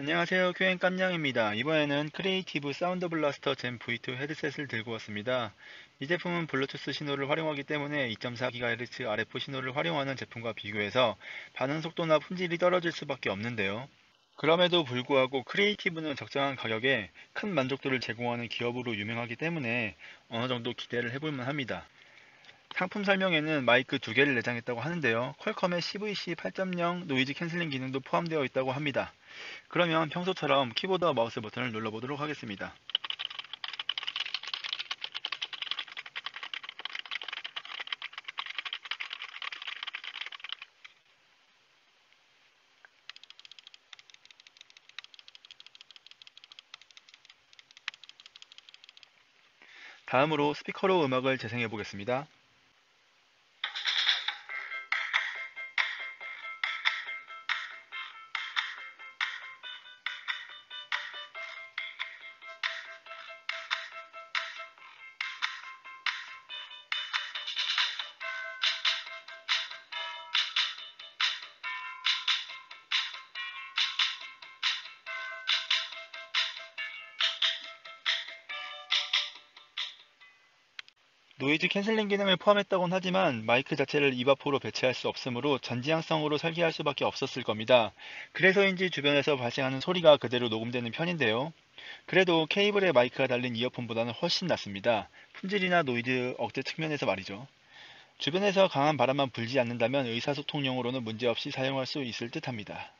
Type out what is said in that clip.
안녕하세요. 교행 깜냥입니다. 이번에는 Creative Sound Blaster JAM V2 헤드셋을 들고 왔습니다. 이 제품은 블루투스 신호를 활용하기 때문에 2.4GHz RF 신호를 활용하는 제품과 비교해서 반응 속도나 품질이 떨어질 수밖에 없는데요. 그럼에도 불구하고 Creative는 적정한 가격에 큰 만족도를 제공하는 기업으로 유명하기 때문에 어느 정도 기대를 해볼만 합니다. 상품 설명에는 마이크 두 개를 내장했다고 하는데요. 퀄컴의 CVC 8.0 noise cancelling 기능도 포함되어 있다고 합니다. 그러면 평소처럼 키보드와 마우스 버튼을 눌러보도록 하겠습니다. 다음으로 스피커로 음악을 재생해 보겠습니다. noise cancelling 기능을 포함했다곤 하지만 마이크 자체를 입 앞으로 배치할 수 없으므로 전지향성으로 설계할 수밖에 없었을 겁니다. 그래서인지 주변에서 발생하는 소리가 그대로 녹음되는 편인데요. 그래도 케이블에 마이크가 달린 이어폰보다는 훨씬 낫습니다. 품질이나 노이즈 억제 측면에서 말이죠. 주변에서 강한 바람만 불지 않는다면 의사소통용으로는 문제없이 사용할 수 있을 듯 합니다.